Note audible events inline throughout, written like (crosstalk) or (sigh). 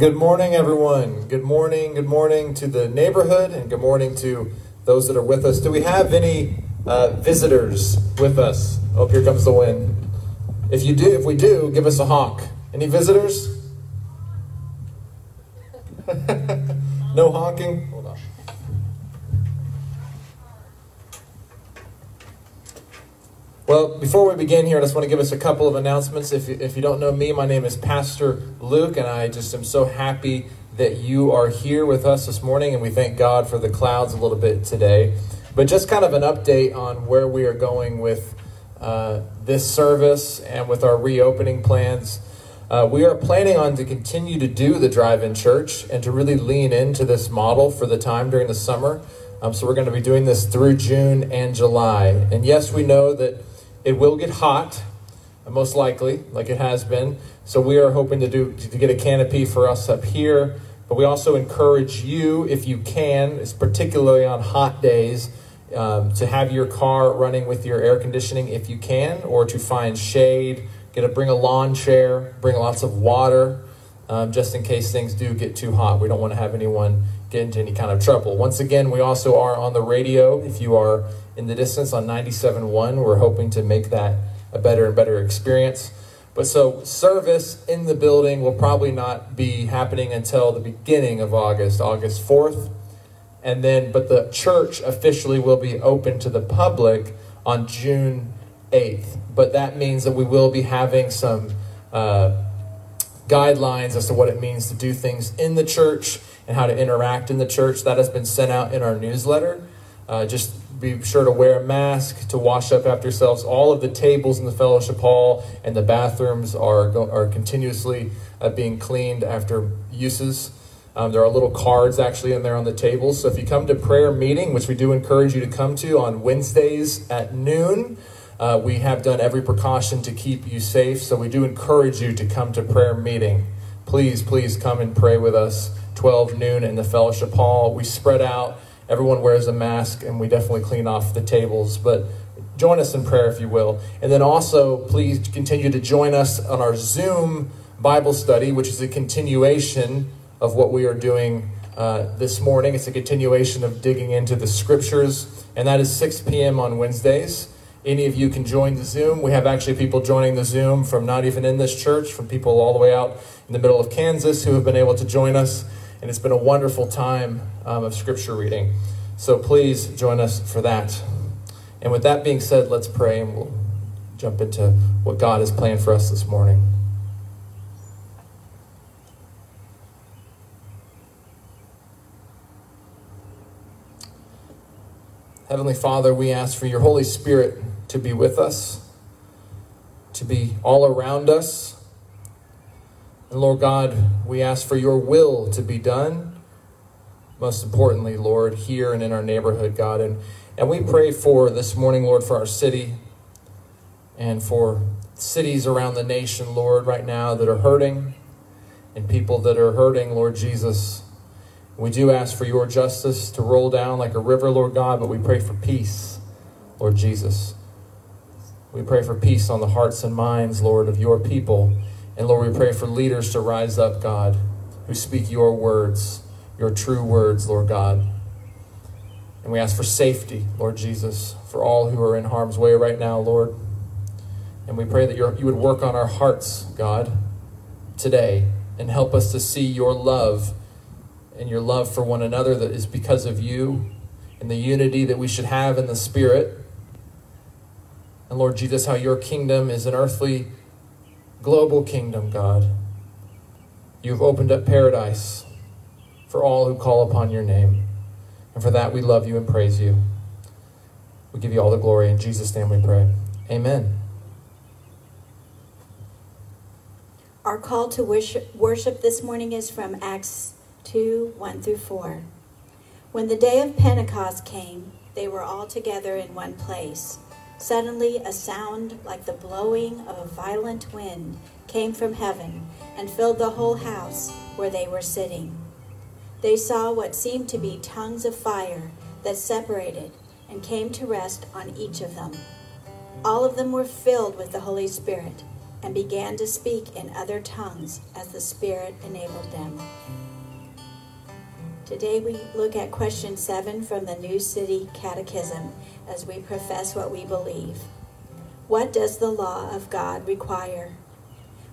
Good morning, everyone. Good morning, good morning to the neighborhood, and good morning to those that are with us. Do we have any uh, visitors with us? Oh, here comes the wind. If you do, if we do, give us a honk. Any visitors? Begin here, I just want to give us a couple of announcements. If you, if you don't know me, my name is Pastor Luke, and I just am so happy that you are here with us this morning, and we thank God for the clouds a little bit today. But just kind of an update on where we are going with uh, this service and with our reopening plans. Uh, we are planning on to continue to do the drive-in church and to really lean into this model for the time during the summer. Um, so we're going to be doing this through June and July. And yes, we know that it will get hot, most likely, like it has been. So we are hoping to do to get a canopy for us up here. But we also encourage you, if you can, it's particularly on hot days, um, to have your car running with your air conditioning if you can, or to find shade. Get a bring a lawn chair, bring lots of water, um, just in case things do get too hot. We don't want to have anyone get into any kind of trouble. Once again, we also are on the radio. If you are in the distance on 97.1. We're hoping to make that a better and better experience. But so service in the building will probably not be happening until the beginning of August, August 4th. And then, but the church officially will be open to the public on June 8th. But that means that we will be having some uh, guidelines as to what it means to do things in the church and how to interact in the church. That has been sent out in our newsletter. Uh, just be sure to wear a mask, to wash up after yourselves. All of the tables in the fellowship hall and the bathrooms are, are continuously uh, being cleaned after uses. Um, there are little cards actually in there on the tables. So if you come to prayer meeting, which we do encourage you to come to on Wednesdays at noon, uh, we have done every precaution to keep you safe. So we do encourage you to come to prayer meeting. Please, please come and pray with us 12 noon in the fellowship hall. We spread out everyone wears a mask and we definitely clean off the tables. But join us in prayer if you will. And then also, please continue to join us on our Zoom Bible study, which is a continuation of what we are doing uh, this morning. It's a continuation of digging into the scriptures, and that is 6 p.m. on Wednesdays. Any of you can join the Zoom. We have actually people joining the Zoom from not even in this church, from people all the way out in the middle of Kansas who have been able to join us and it's been a wonderful time um, of scripture reading. So please join us for that. And with that being said, let's pray and we'll jump into what God has planned for us this morning. Heavenly Father, we ask for your Holy Spirit to be with us, to be all around us and Lord God, we ask for your will to be done. Most importantly, Lord, here and in our neighborhood, God. And, and we pray for this morning, Lord, for our city and for cities around the nation, Lord, right now that are hurting and people that are hurting, Lord Jesus. We do ask for your justice to roll down like a river, Lord God, but we pray for peace, Lord Jesus. We pray for peace on the hearts and minds, Lord, of your people. And Lord, we pray for leaders to rise up, God, who speak your words, your true words, Lord God. And we ask for safety, Lord Jesus, for all who are in harm's way right now, Lord. And we pray that you would work on our hearts, God, today, and help us to see your love and your love for one another that is because of you and the unity that we should have in the Spirit. And Lord Jesus, how your kingdom is an earthly global kingdom, God. You've opened up paradise for all who call upon your name. And for that, we love you and praise you. We give you all the glory. In Jesus' name we pray. Amen. Our call to worship, worship this morning is from Acts 2 1 through 4. When the day of Pentecost came, they were all together in one place. Suddenly, a sound like the blowing of a violent wind came from heaven and filled the whole house where they were sitting. They saw what seemed to be tongues of fire that separated and came to rest on each of them. All of them were filled with the Holy Spirit and began to speak in other tongues as the Spirit enabled them. Today we look at question seven from the New City Catechism as we profess what we believe. What does the law of God require?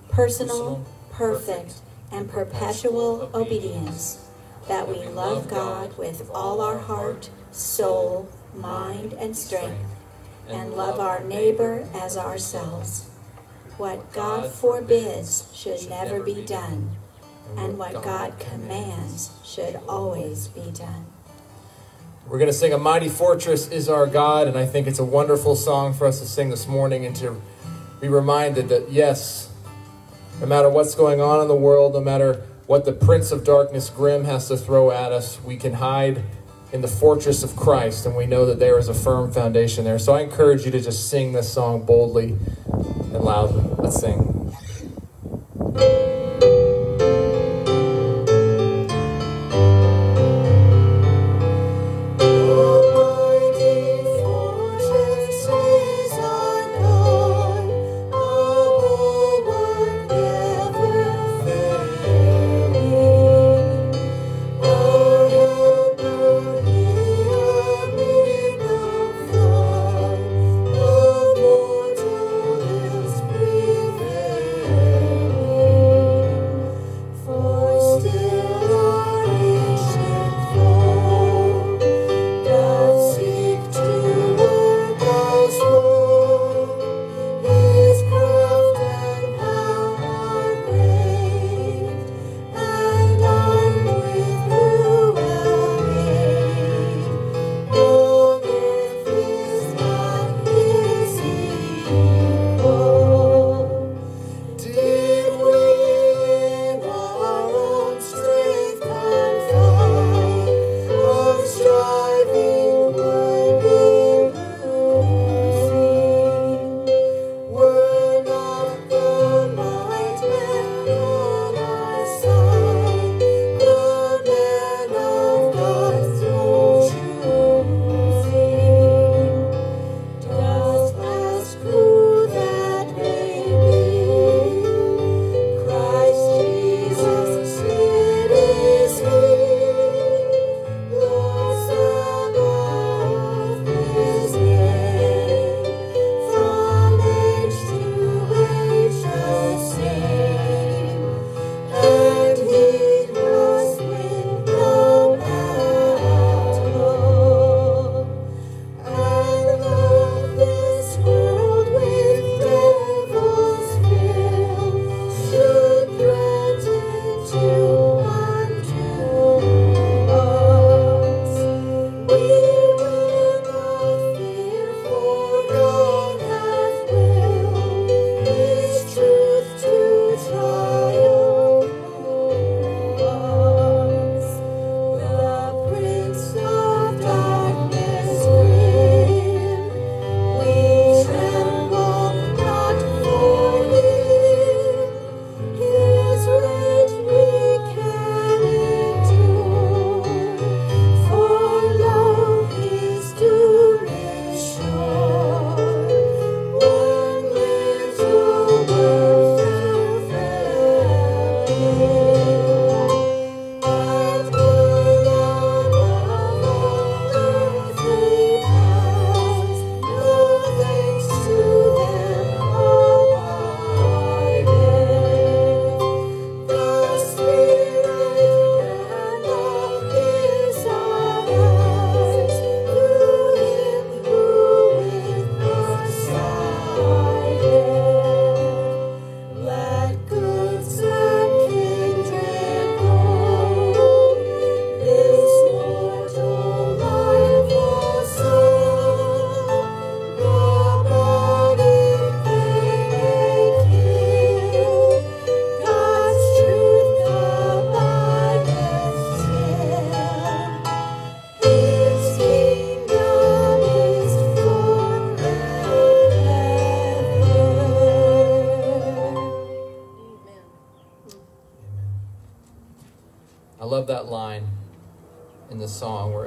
Personal, perfect, and perpetual obedience, that we love God with all our heart, soul, mind, and strength, and love our neighbor as ourselves. What God forbids should never be done and what God commands should always be done. We're going to sing A Mighty Fortress is Our God, and I think it's a wonderful song for us to sing this morning and to be reminded that, yes, no matter what's going on in the world, no matter what the Prince of Darkness, Grim, has to throw at us, we can hide in the fortress of Christ, and we know that there is a firm foundation there. So I encourage you to just sing this song boldly and loudly. Let's sing.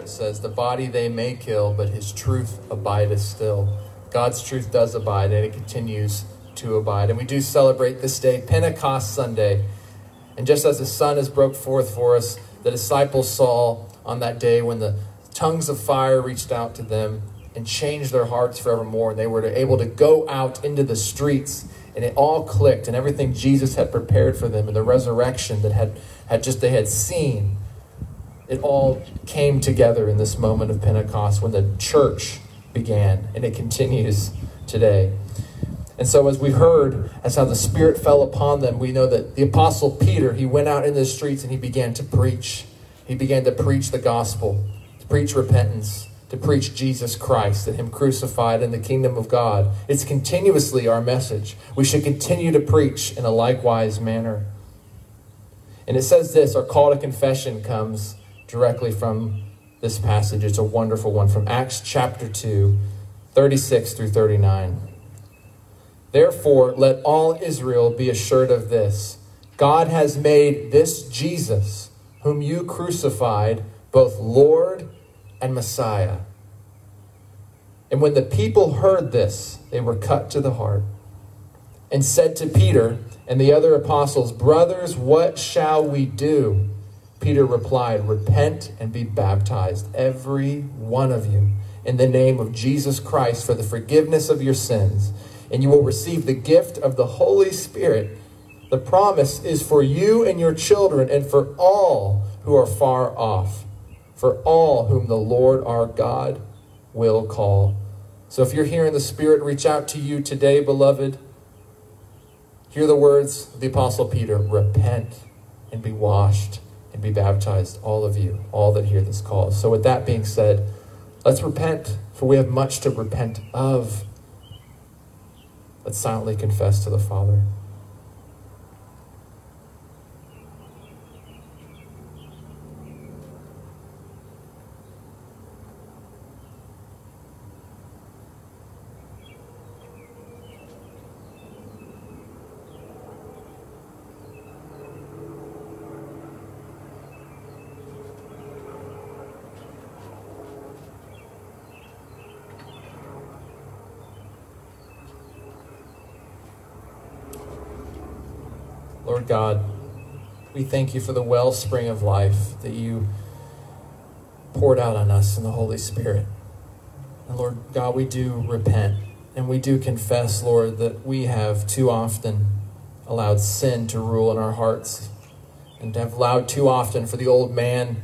Says, The body they may kill, but his truth abideth still. God's truth does abide, and it continues to abide. And we do celebrate this day, Pentecost Sunday. And just as the sun has broke forth for us, the disciples saw on that day when the tongues of fire reached out to them and changed their hearts forevermore. And they were able to go out into the streets and it all clicked and everything Jesus had prepared for them and the resurrection that had, had just they had seen. It all came together in this moment of Pentecost when the church began and it continues today. And so, as we heard, as how the Spirit fell upon them, we know that the Apostle Peter, he went out in the streets and he began to preach. He began to preach the gospel, to preach repentance, to preach Jesus Christ and Him crucified in the kingdom of God. It's continuously our message. We should continue to preach in a likewise manner. And it says this our call to confession comes directly from this passage. It's a wonderful one from Acts chapter 2, 36 through 39. Therefore, let all Israel be assured of this God has made this Jesus, whom you crucified, both Lord and Messiah. And when the people heard this, they were cut to the heart and said to Peter and the other apostles, Brothers, what shall we do? Peter replied, Repent and be baptized, every one of you, in the name of Jesus Christ for the forgiveness of your sins, and you will receive the gift of the Holy Spirit. The promise is for you and your children and for all who are far off for all whom the Lord our God will call. So if you're hearing the Spirit reach out to you today, beloved, hear the words of the Apostle Peter repent and be washed and be baptized, all of you, all that hear this call. So, with that being said, let's repent, for we have much to repent of. Let's silently confess to the Father. Lord God, we thank you for the wellspring of life that you poured out on us in the Holy Spirit. And Lord God, we do repent and we do confess, Lord, that we have too often allowed sin to rule in our hearts and have allowed too often for the old man,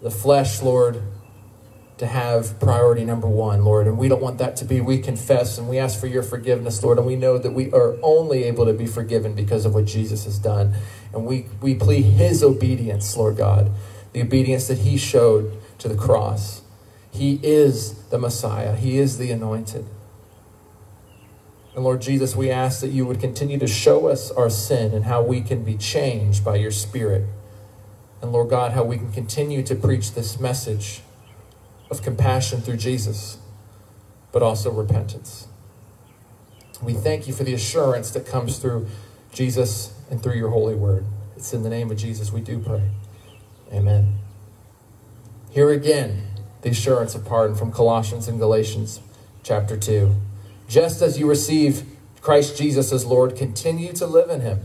the flesh, Lord, to have priority number one, Lord. And we don't want that to be. We confess and we ask for your forgiveness, Lord. And we know that we are only able to be forgiven because of what Jesus has done. And we, we plead his obedience, Lord God, the obedience that he showed to the cross. He is the Messiah, he is the anointed. And Lord Jesus, we ask that you would continue to show us our sin and how we can be changed by your Spirit. And Lord God, how we can continue to preach this message of compassion through Jesus, but also repentance. We thank you for the assurance that comes through Jesus and through your holy word. It's in the name of Jesus we do pray. Amen. Here again, the assurance of pardon from Colossians and Galatians chapter 2. Just as you receive Christ Jesus as Lord, continue to live in him,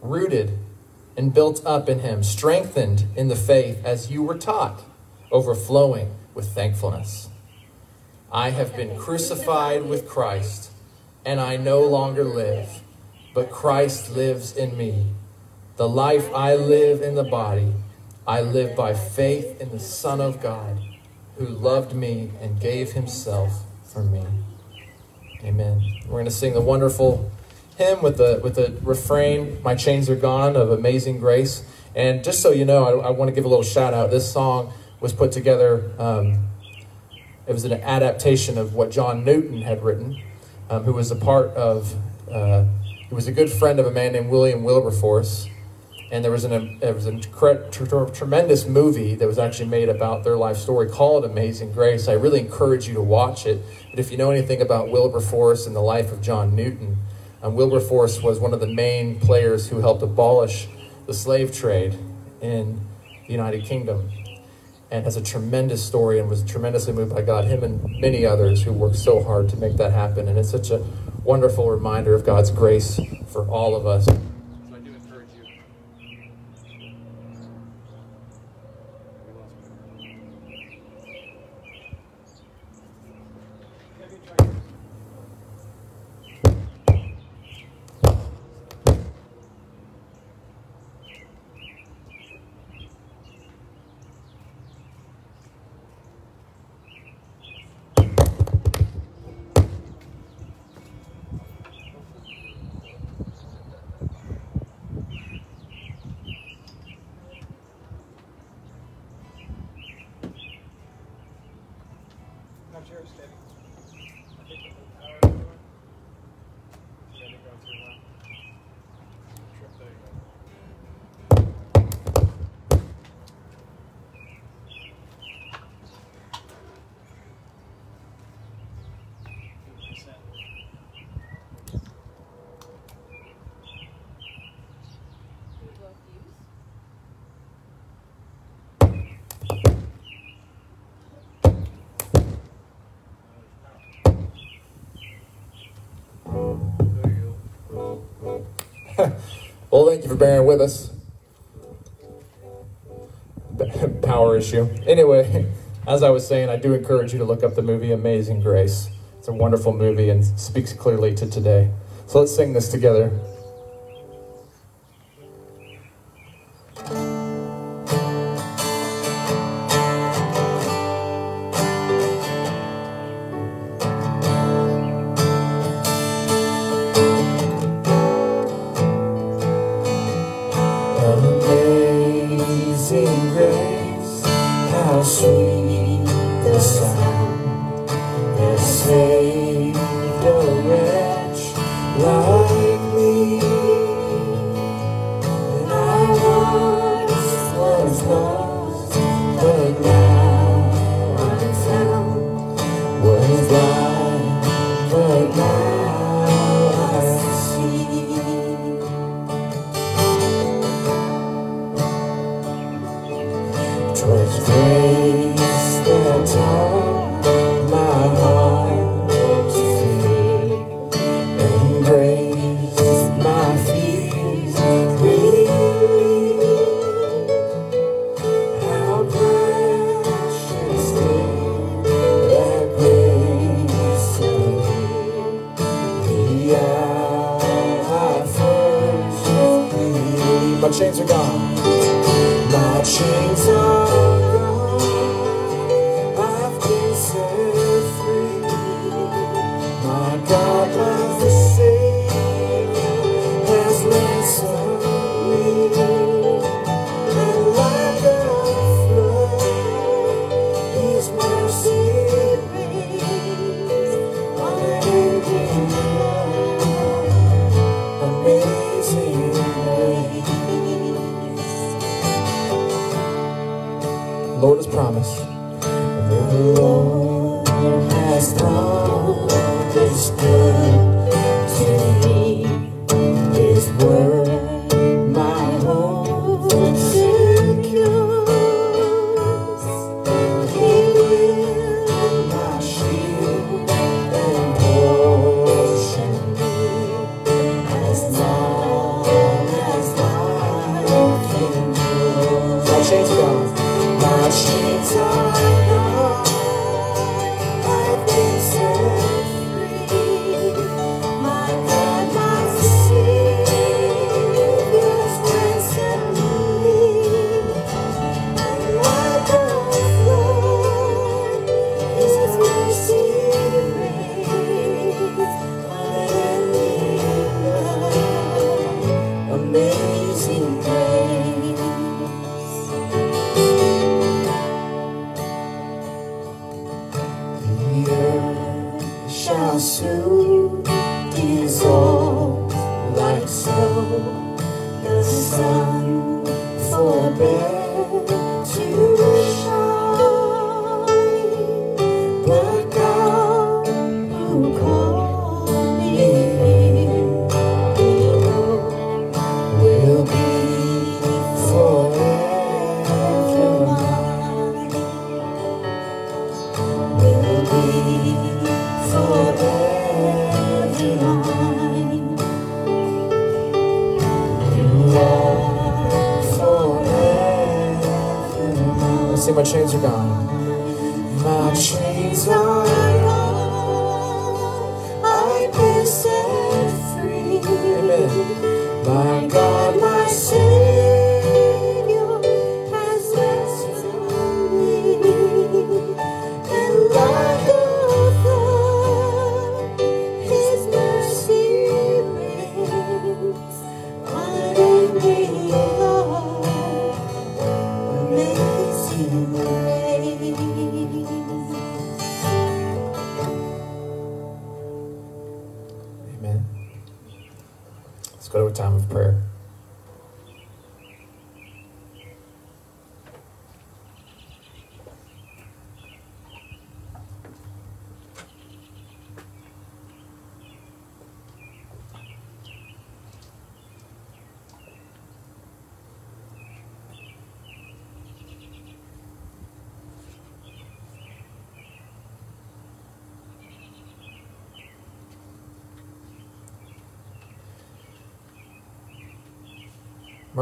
rooted and built up in him, strengthened in the faith as you were taught overflowing with thankfulness. I have been crucified with Christ, and I no longer live, but Christ lives in me. The life I live in the body, I live by faith in the Son of God, who loved me and gave himself for me. Amen. We're going to sing the wonderful hymn with the with the refrain "My chains are gone" of Amazing Grace. And just so you know, I, I want to give a little shout out. This song was put together. Um, it was an adaptation of what John Newton had written, um, who was a part of. Uh, he was a good friend of a man named William Wilberforce, and there was an there was a tremendous movie that was actually made about their life story called Amazing Grace. I really encourage you to watch it. But if you know anything about Wilberforce and the life of John Newton, um, Wilberforce was one of the main players who helped abolish the slave trade in the United Kingdom and has a tremendous story and was tremendously moved by God, him and many others who worked so hard to make that happen. And it's such a wonderful reminder of God's grace for all of us. well, thank you for bearing with us. (laughs) Power issue. Anyway, as I was saying, I do encourage you to look up the movie Amazing Grace. It's a wonderful movie and speaks clearly to today. So let's sing this together. the night. the sun forbid.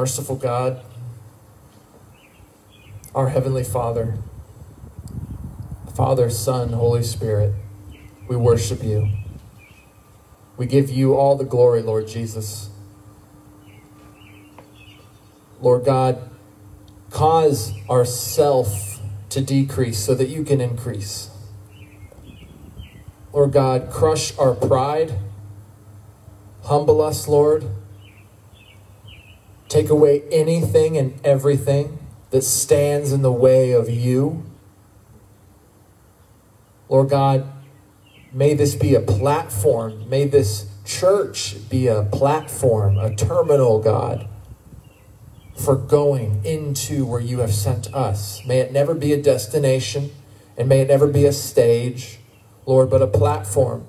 Merciful God, our Heavenly Father, Father, Son, Holy Spirit, we worship you. We give you all the glory, Lord Jesus. Lord God, cause our self to decrease so that you can increase. Lord God, crush our pride. Humble us, Lord. Take away anything and everything that stands in the way of you. Lord God, may this be a platform. May this church be a platform, a terminal, God, for going into where you have sent us. May it never be a destination and may it never be a stage, Lord, but a platform.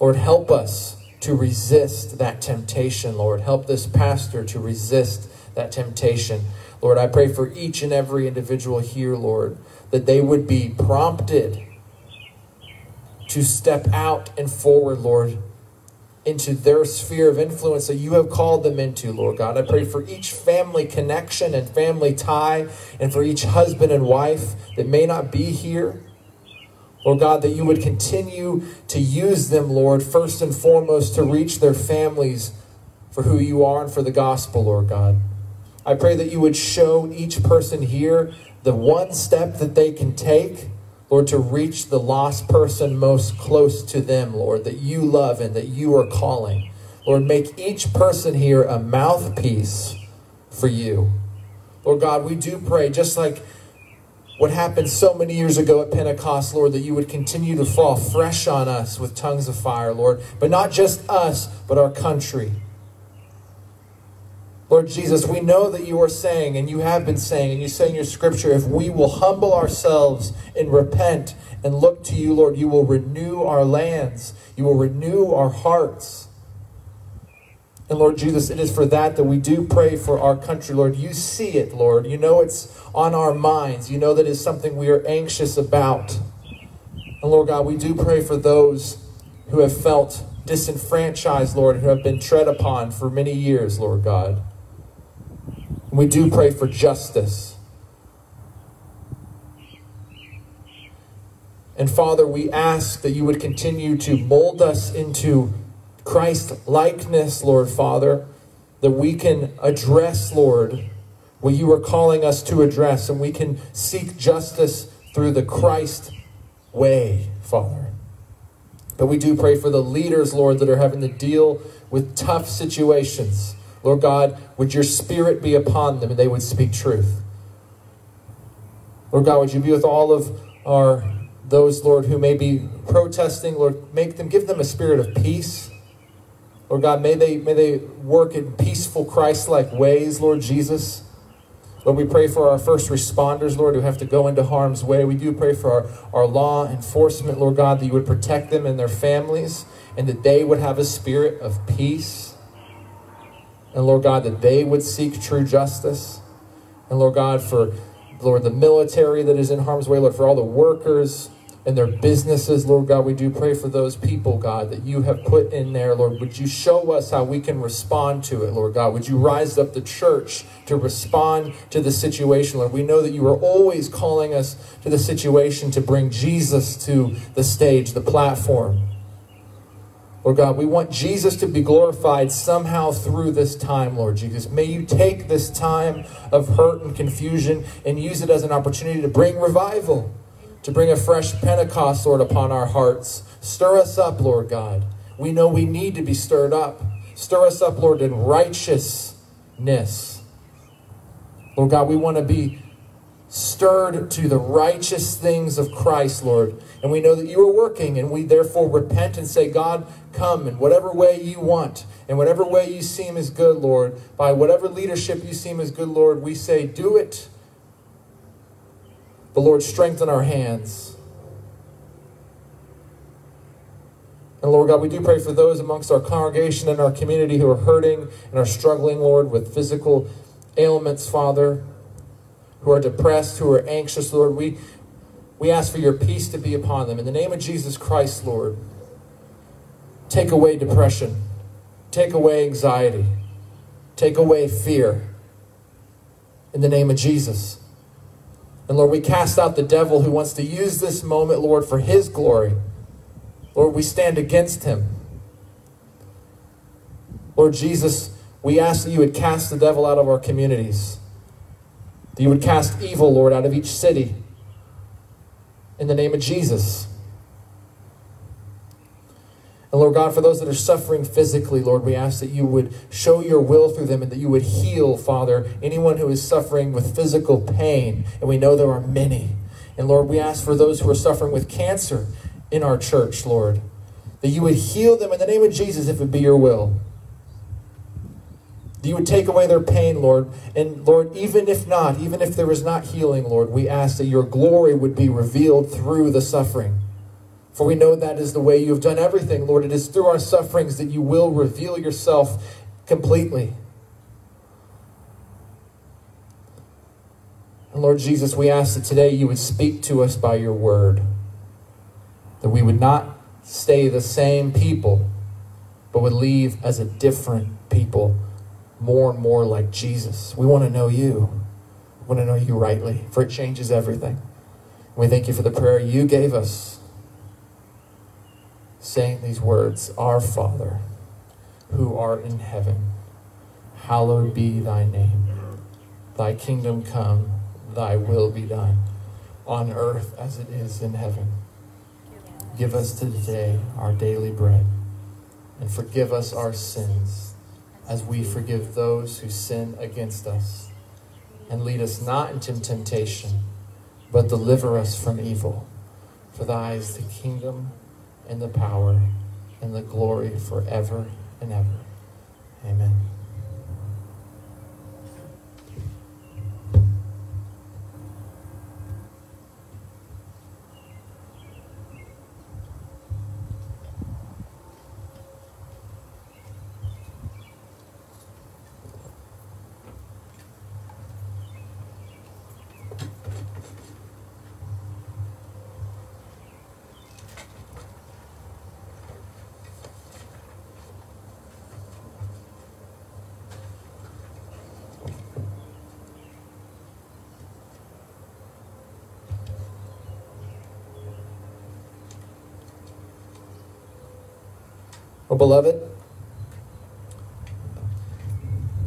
Lord, help us to resist that temptation, Lord. Help this pastor to resist that temptation. Lord, I pray for each and every individual here, Lord, that they would be prompted to step out and forward, Lord, into their sphere of influence that you have called them into, Lord God. I pray for each family connection and family tie, and for each husband and wife that may not be here. Lord God, that you would continue to use them, Lord, first and foremost to reach their families for who you are and for the gospel, Lord God. I pray that you would show each person here the one step that they can take, Lord, to reach the lost person most close to them, Lord, that you love and that you are calling. Lord, make each person here a mouthpiece for you. Lord God, we do pray, just like what happened so many years ago at Pentecost, Lord, that you would continue to fall fresh on us with tongues of fire, Lord. But not just us, but our country. Lord Jesus, we know that you are saying, and you have been saying, and you say in your scripture, if we will humble ourselves and repent and look to you, Lord, you will renew our lands, you will renew our hearts. And Lord Jesus, it is for that that we do pray for our country, Lord. You see it, Lord. You know it's on our minds. You know that is something we are anxious about. And Lord God, we do pray for those who have felt disenfranchised, Lord, who have been tread upon for many years, Lord God. And we do pray for justice. And Father, we ask that you would continue to mold us into Christ likeness, Lord Father, that we can address, Lord, what you are calling us to address, and we can seek justice through the Christ way, Father. But we do pray for the leaders, Lord, that are having to deal with tough situations. Lord God, would your spirit be upon them and they would speak truth. Lord God, would you be with all of our those, Lord, who may be protesting, Lord, make them give them a spirit of peace. Lord God, may they may they work in peaceful, Christ-like ways, Lord Jesus. Lord, we pray for our first responders, Lord, who have to go into harm's way. We do pray for our, our law enforcement, Lord God, that you would protect them and their families, and that they would have a spirit of peace. And Lord God, that they would seek true justice. And Lord God, for Lord, the military that is in harm's way, Lord, for all the workers, in their businesses, Lord God. We do pray for those people, God, that you have put in there, Lord. Would you show us how we can respond to it, Lord God? Would you rise up the church to respond to the situation, Lord? We know that you are always calling us to the situation to bring Jesus to the stage, the platform. Lord God, we want Jesus to be glorified somehow through this time, Lord Jesus. May you take this time of hurt and confusion and use it as an opportunity to bring revival to bring a fresh Pentecost, Lord, upon our hearts. Stir us up, Lord God. We know we need to be stirred up. Stir us up, Lord, in righteousness. Lord God, we want to be stirred to the righteous things of Christ, Lord. And we know that you are working, and we therefore repent and say, God, come in whatever way you want, in whatever way you seem is good, Lord. By whatever leadership you seem is good, Lord, we say, do it but Lord, strengthen our hands. And Lord God, we do pray for those amongst our congregation and our community who are hurting and are struggling, Lord, with physical ailments, Father, who are depressed, who are anxious, Lord. We, we ask for your peace to be upon them. In the name of Jesus Christ, Lord, take away depression, take away anxiety, take away fear. In the name of Jesus. And Lord, we cast out the devil who wants to use this moment, Lord, for his glory. Lord, we stand against him. Lord Jesus, we ask that you would cast the devil out of our communities. That you would cast evil, Lord, out of each city. In the name of Jesus. And Lord God, for those that are suffering physically, Lord, we ask that you would show your will through them and that you would heal, Father, anyone who is suffering with physical pain. And we know there are many. And Lord, we ask for those who are suffering with cancer in our church, Lord, that you would heal them in the name of Jesus if it be your will. That you would take away their pain, Lord. And Lord, even if not, even if there is not healing, Lord, we ask that your glory would be revealed through the suffering. For we know that is the way you have done everything, Lord. It is through our sufferings that you will reveal yourself completely. And Lord Jesus, we ask that today you would speak to us by your word, that we would not stay the same people, but would leave as a different people, more and more like Jesus. We want to know you. We want to know you rightly, for it changes everything. We thank you for the prayer you gave us saying these words Our Father, who art in heaven, hallowed be thy name. Thy kingdom come, thy will be done, on earth as it is in heaven. Give us today our daily bread, and forgive us our sins as we forgive those who sin against us. And lead us not into temptation, but deliver us from evil. For thy is the kingdom and the power and the glory forever and ever. Amen. Well, beloved,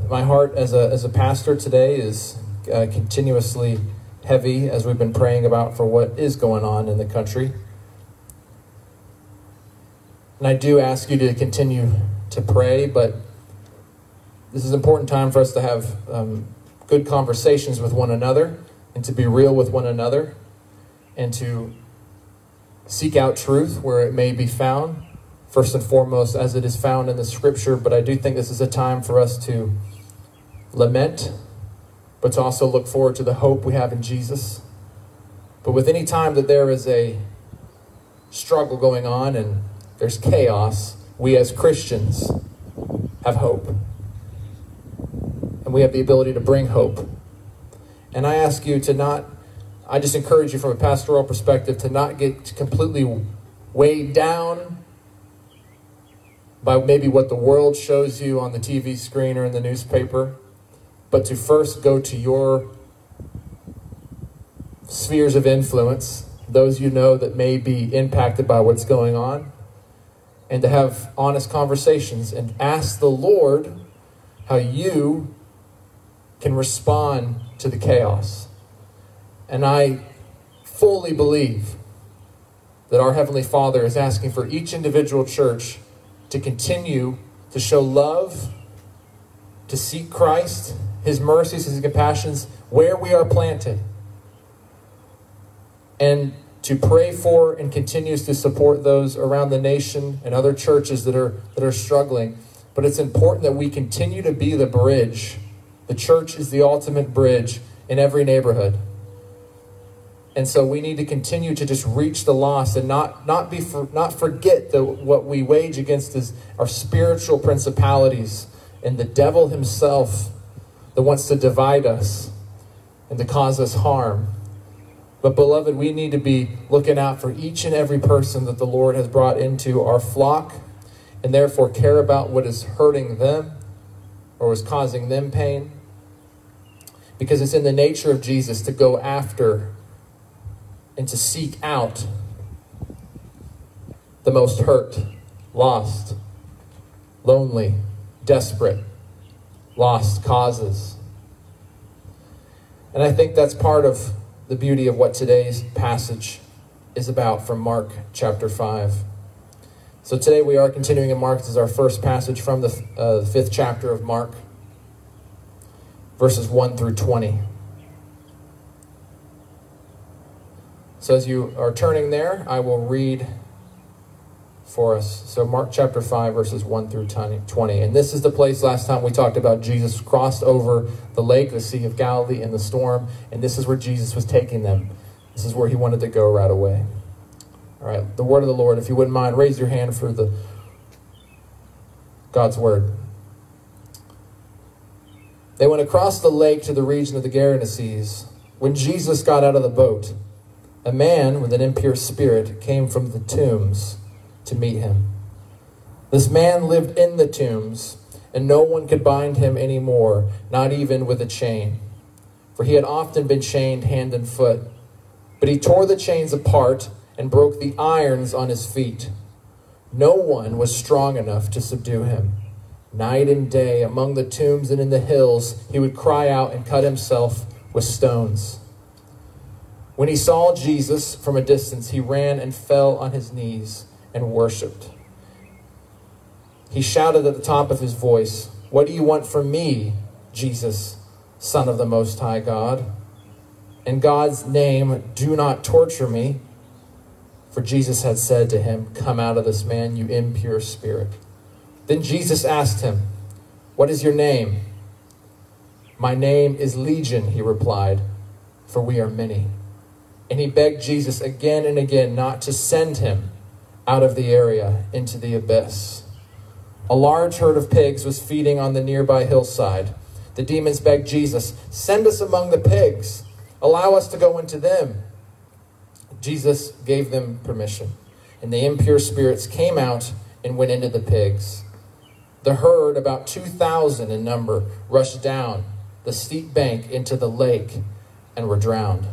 my heart as a, as a pastor today is uh, continuously heavy as we've been praying about for what is going on in the country. And I do ask you to continue to pray, but this is an important time for us to have um, good conversations with one another and to be real with one another and to seek out truth where it may be found first and foremost as it is found in the scripture, but I do think this is a time for us to lament, but to also look forward to the hope we have in Jesus. But with any time that there is a struggle going on and there's chaos, we as Christians have hope. And we have the ability to bring hope. And I ask you to not I just encourage you from a pastoral perspective to not get completely weighed down by maybe what the world shows you on the TV screen or in the newspaper, but to first go to your spheres of influence, those you know that may be impacted by what's going on, and to have honest conversations and ask the Lord how you can respond to the chaos. And I fully believe that our Heavenly Father is asking for each individual church to continue to show love, to seek Christ, His mercies, His compassions where we are planted, and to pray for and continues to support those around the nation and other churches that are that are struggling. But it's important that we continue to be the bridge. The church is the ultimate bridge in every neighborhood. And so we need to continue to just reach the lost and not not be for, not forget that what we wage against is our spiritual principalities and the devil himself that wants to divide us and to cause us harm. But beloved, we need to be looking out for each and every person that the Lord has brought into our flock and therefore care about what is hurting them or is causing them pain. Because it's in the nature of Jesus to go after and to seek out the most hurt, lost, lonely, desperate, lost causes. And I think that's part of the beauty of what today's passage is about from Mark chapter 5. So today we are continuing in Mark. This is our first passage from the, uh, the fifth chapter of Mark, verses 1 through 20. So as you are turning there, I will read for us. So Mark chapter 5, verses 1 through 20. And this is the place last time we talked about Jesus crossed over the lake, the Sea of Galilee, in the storm. And this is where Jesus was taking them. This is where he wanted to go right away. All right, the word of the Lord. If you wouldn't mind, raise your hand for the God's word. They went across the lake to the region of the Gerasenes. When Jesus got out of the boat, a man with an impure spirit came from the tombs to meet him. This man lived in the tombs, and no one could bind him any more, not even with a chain. For he had often been chained hand and foot. But he tore the chains apart and broke the irons on his feet. No one was strong enough to subdue him. Night and day, among the tombs and in the hills, he would cry out and cut himself with stones. When he saw Jesus from a distance, he ran and fell on his knees and worshiped. He shouted at the top of his voice, What do you want from me, Jesus, Son of the Most High God? In God's name, do not torture me. For Jesus had said to him, Come out of this man, you impure spirit. Then Jesus asked him, What is your name? My name is Legion, he replied, for we are many. And he begged Jesus again and again not to send him out of the area into the abyss. A large herd of pigs was feeding on the nearby hillside. The demons begged Jesus, Send us among the pigs. Allow us to go into them. Jesus gave them permission, and the impure spirits came out and went into the pigs. The herd, about 2,000 in number, rushed down the steep bank into the lake and were drowned.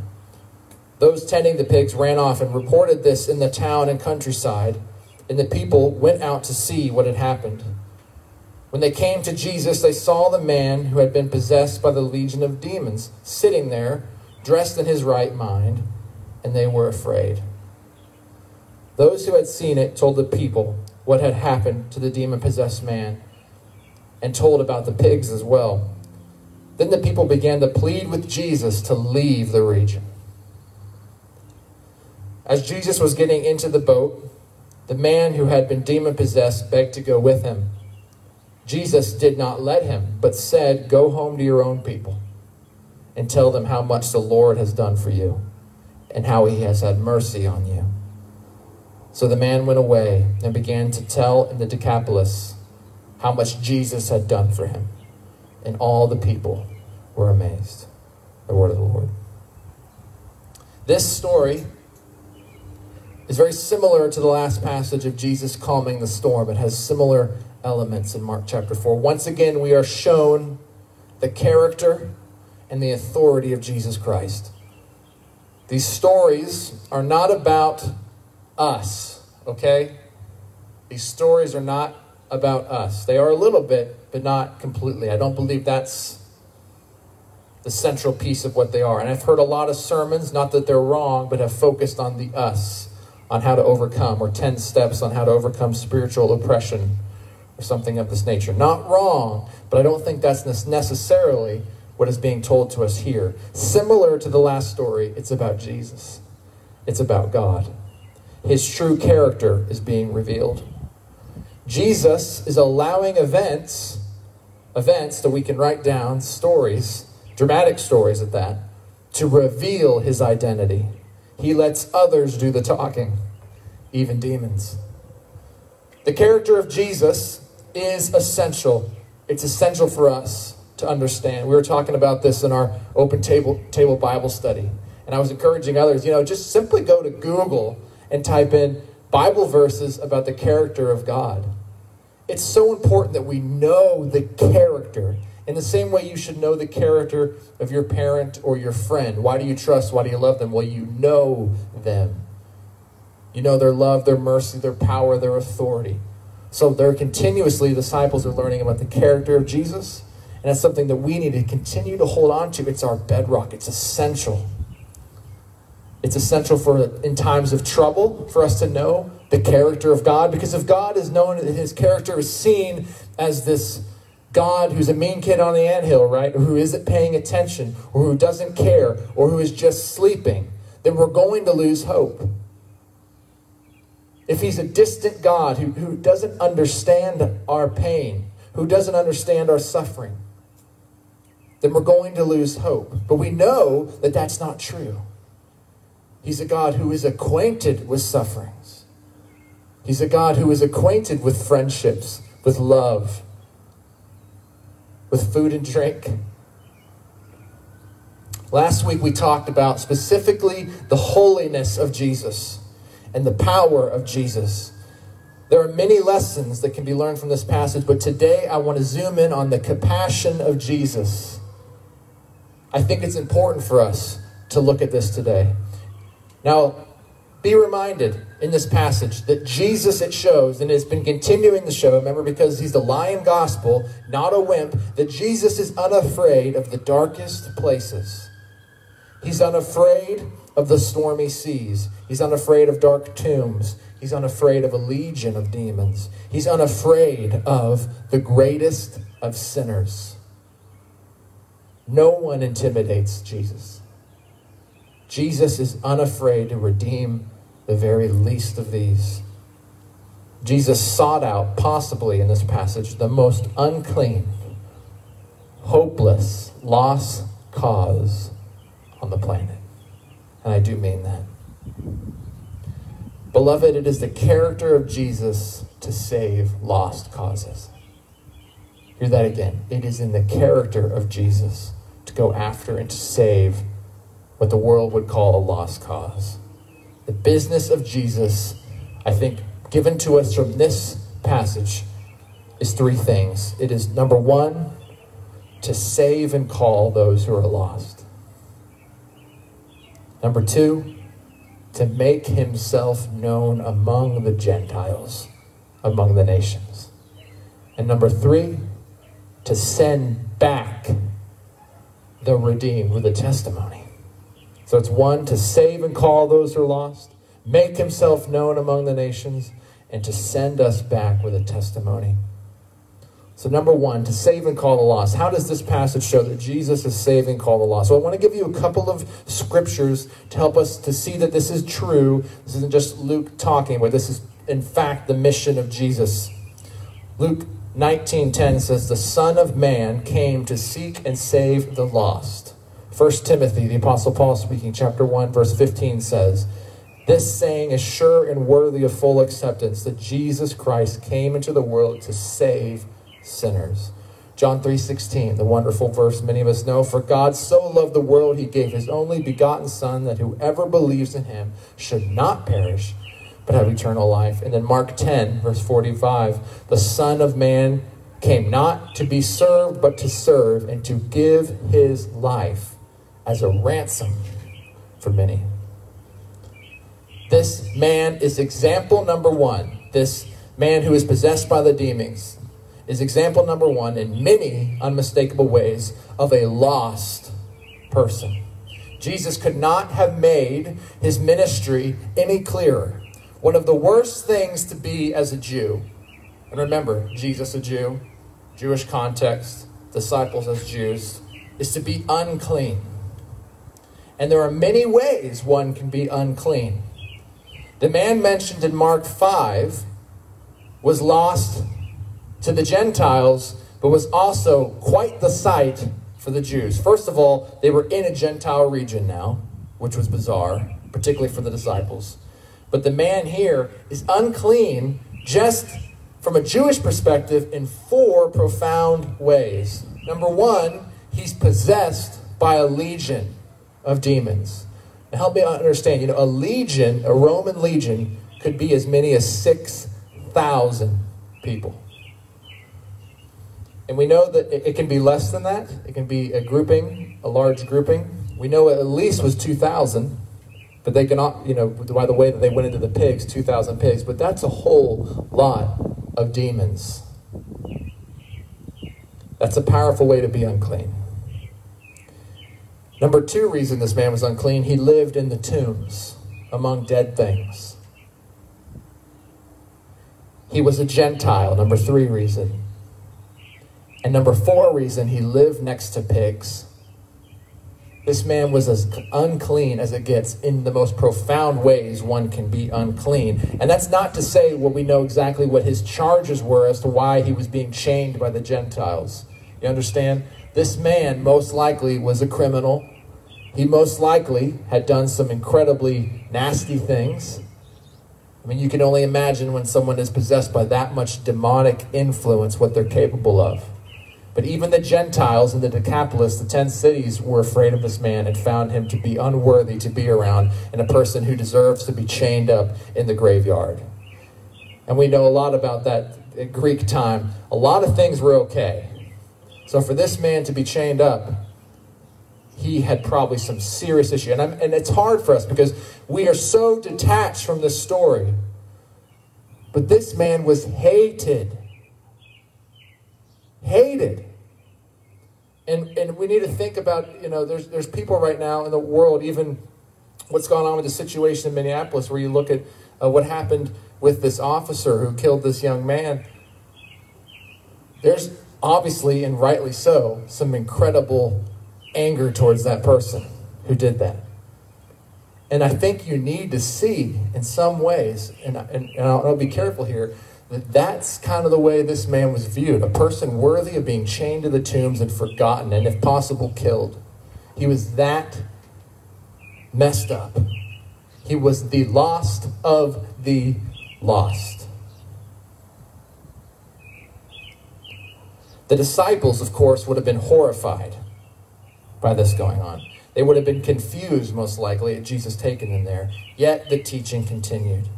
Those tending the pigs ran off and reported this in the town and countryside, and the people went out to see what had happened. When they came to Jesus, they saw the man who had been possessed by the legion of demons sitting there, dressed in his right mind, and they were afraid. Those who had seen it told the people what had happened to the demon possessed man and told about the pigs as well. Then the people began to plead with Jesus to leave the region. As Jesus was getting into the boat, the man who had been demon possessed begged to go with him. Jesus did not let him, but said, Go home to your own people and tell them how much the Lord has done for you and how he has had mercy on you. So the man went away and began to tell in the Decapolis how much Jesus had done for him. And all the people were amazed. The word of the Lord. This story is very similar to the last passage of Jesus calming the storm. It has similar elements in Mark chapter 4. Once again, we are shown the character and the authority of Jesus Christ. These stories are not about us, okay? These stories are not about us. They are a little bit, but not completely. I don't believe that's the central piece of what they are. And I've heard a lot of sermons, not that they're wrong, but have focused on the us, on how to overcome, or 10 steps on how to overcome spiritual oppression, or something of this nature. Not wrong, but I don't think that's necessarily what is being told to us here. Similar to the last story, it's about Jesus, it's about God. His true character is being revealed. Jesus is allowing events, events that we can write down, stories, dramatic stories at that, to reveal his identity. He lets others do the talking, even demons. The character of Jesus is essential. It's essential for us to understand. We were talking about this in our open table table Bible study. And I was encouraging others, you know, just simply go to Google and type in Bible verses about the character of God. It's so important that we know the character. In the same way, you should know the character of your parent or your friend. Why do you trust? Why do you love them? Well, you know them. You know their love, their mercy, their power, their authority. So they're continuously, disciples are learning about the character of Jesus. And that's something that we need to continue to hold on to. It's our bedrock, it's essential. It's essential for in times of trouble for us to know the character of God, because if God is known, his character is seen as this God who's a mean kid on the anthill, right? Or who isn't paying attention, or who doesn't care, or who is just sleeping, then we're going to lose hope. If he's a distant God who, who doesn't understand our pain, who doesn't understand our suffering, then we're going to lose hope. But we know that that's not true. He's a God who is acquainted with sufferings. He's a God who is acquainted with friendships, with love, with food and drink. Last week we talked about specifically the holiness of Jesus and the power of Jesus. There are many lessons that can be learned from this passage, but today I want to zoom in on the compassion of Jesus. I think it's important for us to look at this today. Now, be reminded in this passage that Jesus, it shows, and has been continuing the show, remember, because he's the lion gospel, not a wimp, that Jesus is unafraid of the darkest places. He's unafraid of the stormy seas. He's unafraid of dark tombs. He's unafraid of a legion of demons. He's unafraid of the greatest of sinners. No one intimidates Jesus. Jesus is unafraid to redeem the very least of these. Jesus sought out, possibly in this passage, the most unclean, hopeless, lost cause on the planet. And I do mean that. Beloved, it is the character of Jesus to save lost causes. Hear that again. It is in the character of Jesus to go after and to save what the world would call a lost cause. The business of Jesus, I think, given to us from this passage is three things. It is number one, to save and call those who are lost. Number two, to make himself known among the Gentiles, among the nations. And number three, to send back the redeemed with a testimony. So it's one, to save and call those who are lost, make himself known among the nations, and to send us back with a testimony. So, number one, to save and call the lost. How does this passage show that Jesus is saving, call the lost? So, I want to give you a couple of scriptures to help us to see that this is true. This isn't just Luke talking, but this is, in fact, the mission of Jesus. Luke 19:10 says, "The Son of Man came to seek and save the lost." 1 Timothy, the Apostle Paul speaking, chapter 1, verse 15 says, This saying is sure and worthy of full acceptance that Jesus Christ came into the world to save sinners. John 3:16, the wonderful verse many of us know, for God so loved the world he gave his only begotten son that whoever believes in him should not perish but have eternal life. And then Mark 10 verse 45, the son of man came not to be served but to serve and to give his life as a ransom for many. This man is example number 1. This man who is possessed by the demons is example number one in many unmistakable ways of a lost person. Jesus could not have made his ministry any clearer. One of the worst things to be as a Jew, and remember, Jesus a Jew, Jewish context, disciples as Jews, is to be unclean. And there are many ways one can be unclean. The man mentioned in Mark 5 was lost to the Gentiles, but was also quite the sight for the Jews. First of all, they were in a Gentile region now, which was bizarre, particularly for the disciples. But the man here is unclean just from a Jewish perspective in four profound ways. Number one, he's possessed by a legion of demons. Now help me understand, you know, a legion, a Roman legion, could be as many as 6,000 people. And we know that it can be less than that. It can be a grouping, a large grouping. We know at least was 2,000, but they cannot, you know, by the way that they went into the pigs, 2,000 pigs. But that's a whole lot of demons. That's a powerful way to be unclean. Number two reason this man was unclean, he lived in the tombs among dead things. He was a Gentile, number three reason. And number four reason, he lived next to pigs. This man was as unclean as it gets in the most profound ways one can be unclean. And that's not to say what we know exactly what his charges were as to why he was being chained by the Gentiles. You understand? This man most likely was a criminal. He most likely had done some incredibly nasty things. I mean, you can only imagine when someone is possessed by that much demonic influence what they're capable of. But even the Gentiles in the Decapolis, the ten cities, were afraid of this man and found him to be unworthy to be around and a person who deserves to be chained up in the graveyard. And we know a lot about that at Greek time. A lot of things were okay. So for this man to be chained up, he had probably some serious issue. And, and it's hard for us because we are so detached from this story. But this man was hated hated. And, and we need to think about, you know, there's, there's people right now in the world, even what's going on with the situation in Minneapolis, where you look at uh, what happened with this officer who killed this young man. There's obviously, and rightly so, some incredible anger towards that person who did that. And I think you need to see in some ways, and, and, and I'll, I'll be careful here, that that's kind of the way this man was viewed a person worthy of being chained to the tombs and forgotten, and if possible, killed. He was that messed up. He was the lost of the lost. The disciples, of course, would have been horrified by this going on. They would have been confused, most likely, at Jesus taking them there. Yet the teaching continued.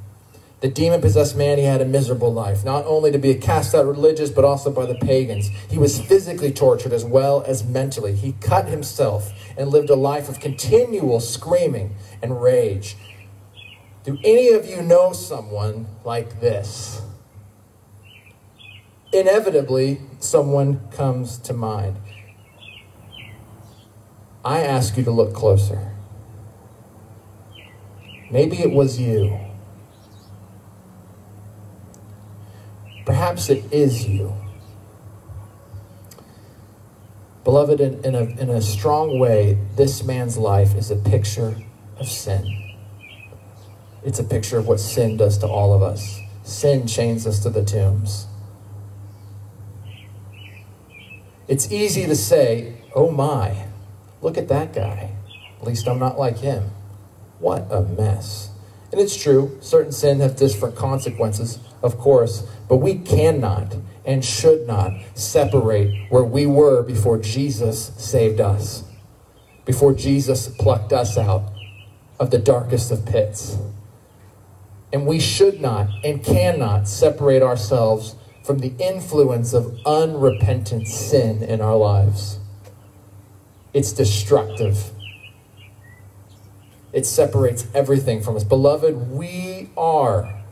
The demon possessed man, he had a miserable life, not only to be a cast out religious, but also by the pagans. He was physically tortured as well as mentally. He cut himself and lived a life of continual screaming and rage. Do any of you know someone like this? Inevitably, someone comes to mind. I ask you to look closer. Maybe it was you. Perhaps it is you. Beloved, in, in, a, in a strong way, this man's life is a picture of sin. It's a picture of what sin does to all of us. Sin chains us to the tombs. It's easy to say, oh my, look at that guy. At least I'm not like him. What a mess. And it's true, certain sin have different consequences, of course, but we cannot and should not separate where we were before Jesus saved us, before Jesus plucked us out of the darkest of pits. And we should not and cannot separate ourselves from the influence of unrepentant sin in our lives. It's destructive. It separates everything from us. Beloved, we are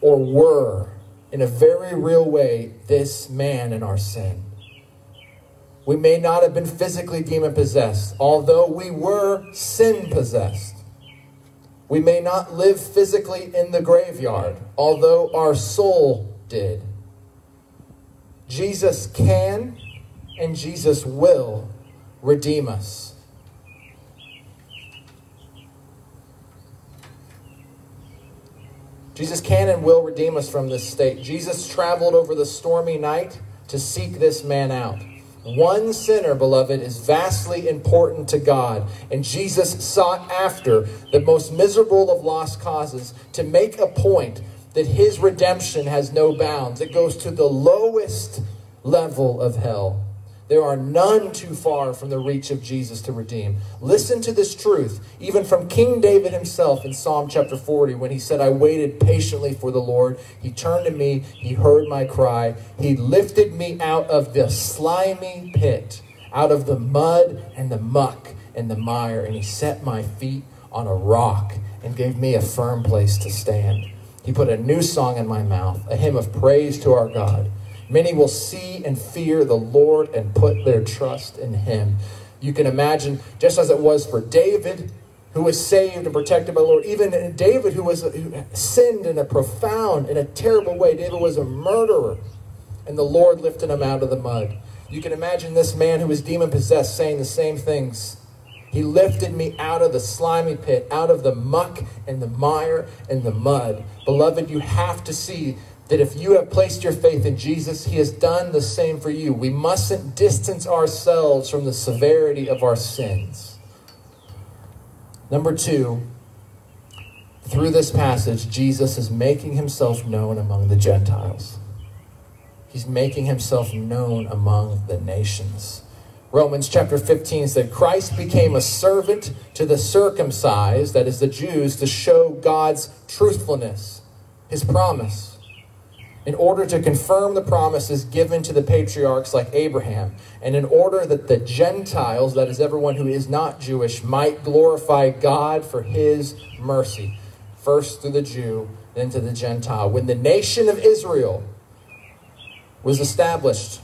or were, in a very real way, this man in our sin. We may not have been physically demon possessed, although we were sin possessed. We may not live physically in the graveyard, although our soul did. Jesus can and Jesus will redeem us. Jesus can and will redeem us from this state. Jesus traveled over the stormy night to seek this man out. One sinner, beloved, is vastly important to God. And Jesus sought after the most miserable of lost causes to make a point that his redemption has no bounds. It goes to the lowest level of hell. There are none too far from the reach of Jesus to redeem. Listen to this truth, even from King David himself in Psalm chapter 40, when he said, I waited patiently for the Lord. He turned to me, he heard my cry, he lifted me out of the slimy pit, out of the mud and the muck and the mire, and he set my feet on a rock and gave me a firm place to stand. He put a new song in my mouth, a hymn of praise to our God. Many will see and fear the Lord and put their trust in him. You can imagine, just as it was for David, who was saved and protected by the Lord, even David, who was who sinned in a profound, in a terrible way. David was a murderer, and the Lord lifted him out of the mud. You can imagine this man who was demon possessed saying the same things. He lifted me out of the slimy pit, out of the muck and the mire and the mud. Beloved, you have to see that if you have placed your faith in Jesus, He has done the same for you. We mustn't distance ourselves from the severity of our sins. Number two, through this passage, Jesus is making Himself known among the Gentiles. He's making Himself known among the nations. Romans chapter 15 said, Christ became a servant to the circumcised, that is the Jews, to show God's truthfulness, His promise in order to confirm the promises given to the patriarchs like Abraham, and in order that the Gentiles, that is everyone who is not Jewish, might glorify God for his mercy, first to the Jew, then to the Gentile. When the nation of Israel was established,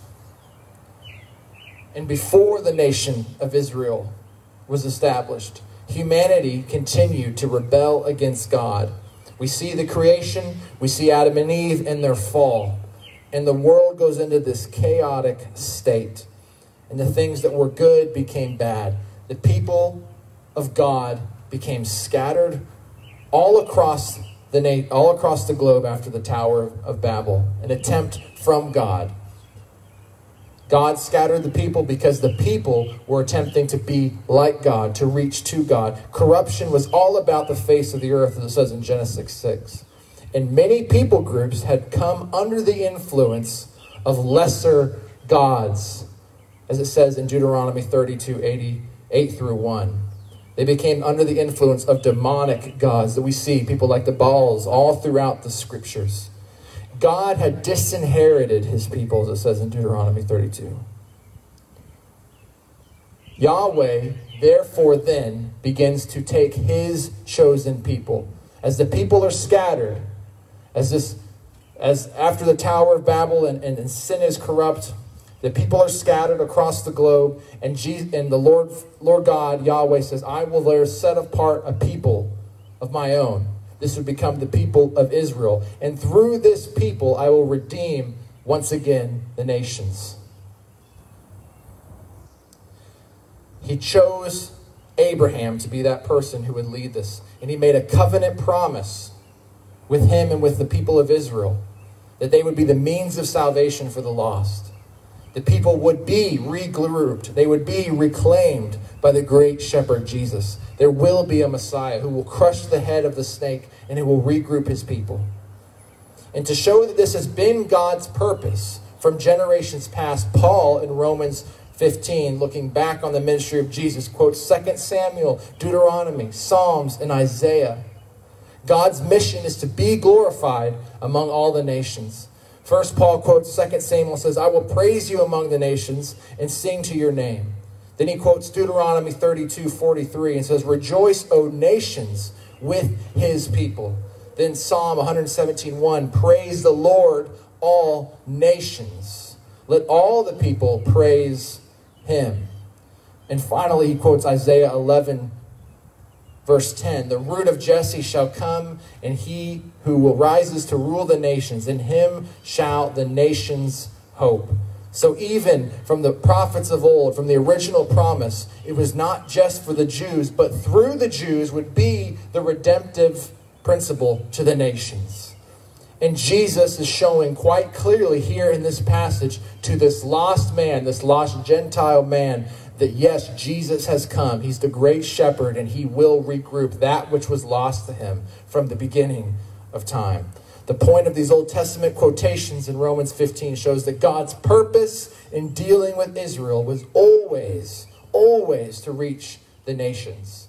and before the nation of Israel was established, humanity continued to rebel against God we see the creation, we see Adam and Eve and their fall. And the world goes into this chaotic state. And the things that were good became bad. The people of God became scattered all across the all across the globe after the Tower of Babel, an attempt from God God scattered the people because the people were attempting to be like God, to reach to God. Corruption was all about the face of the earth, as it says in Genesis 6. And many people groups had come under the influence of lesser gods, as it says in Deuteronomy 32 88 through 1. They became under the influence of demonic gods that we see, people like the Baals, all throughout the scriptures. God had disinherited his people, as it says in Deuteronomy 32. Yahweh, therefore, then begins to take his chosen people. As the people are scattered, as this as after the Tower of Babel and, and, and sin is corrupt, the people are scattered across the globe, and, Jesus, and the Lord, Lord God, Yahweh says, I will there set apart a people of my own this would become the people of Israel. And through this people, I will redeem once again the nations. He chose Abraham to be that person who would lead this. And he made a covenant promise with him and with the people of Israel that they would be the means of salvation for the lost. The people would be regrouped, they would be reclaimed by the great shepherd Jesus. There will be a Messiah who will crush the head of the snake and he will regroup his people. And to show that this has been God's purpose from generations past, Paul in Romans 15, looking back on the ministry of Jesus, quotes 2 Samuel, Deuteronomy, Psalms, and Isaiah. God's mission is to be glorified among all the nations. First, Paul quotes 2 Samuel says, I will praise you among the nations and sing to your name. Then he quotes Deuteronomy 32, 43 and says, Rejoice, O nations, with his people. Then Psalm 117, 1, Praise the Lord, all nations. Let all the people praise him. And finally, he quotes Isaiah 11, verse 10 The root of Jesse shall come, and he who will rises to rule the nations. In him shall the nations hope. So, even from the prophets of old, from the original promise, it was not just for the Jews, but through the Jews would be the redemptive principle to the nations. And Jesus is showing quite clearly here in this passage to this lost man, this lost Gentile man, that yes, Jesus has come. He's the great shepherd, and he will regroup that which was lost to him from the beginning of time. The point of these Old Testament quotations in Romans 15 shows that God's purpose in dealing with Israel was always, always to reach the nations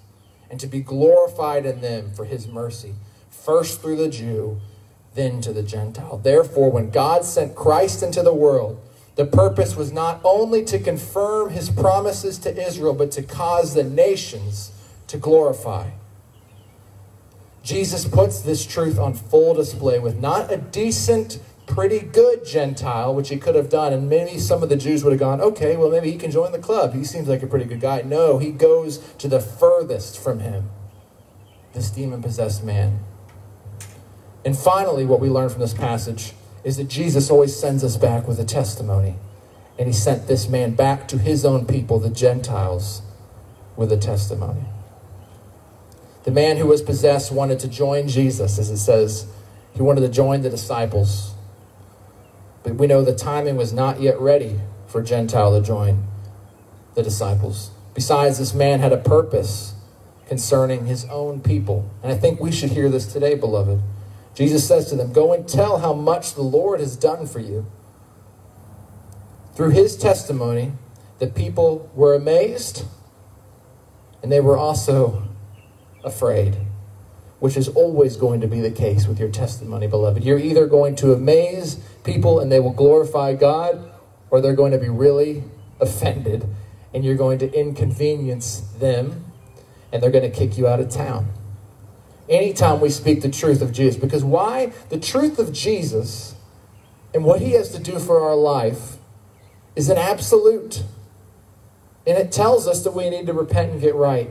and to be glorified in them for his mercy, first through the Jew, then to the Gentile. Therefore, when God sent Christ into the world, the purpose was not only to confirm his promises to Israel, but to cause the nations to glorify. Jesus puts this truth on full display with not a decent, pretty good Gentile, which he could have done, and maybe some of the Jews would have gone, okay, well, maybe he can join the club. He seems like a pretty good guy. No, he goes to the furthest from him, this demon possessed man. And finally, what we learn from this passage is that Jesus always sends us back with a testimony. And he sent this man back to his own people, the Gentiles, with a testimony. The man who was possessed wanted to join Jesus, as it says. He wanted to join the disciples. But we know the timing was not yet ready for Gentile to join the disciples. Besides, this man had a purpose concerning his own people. And I think we should hear this today, beloved. Jesus says to them, Go and tell how much the Lord has done for you. Through his testimony, the people were amazed and they were also afraid, which is always going to be the case with your testimony, beloved. You're either going to amaze people and they will glorify God, or they're going to be really offended and you're going to inconvenience them and they're going to kick you out of town anytime we speak the truth of Jesus. Because why? The truth of Jesus and what he has to do for our life is an absolute. And it tells us that we need to repent and get right.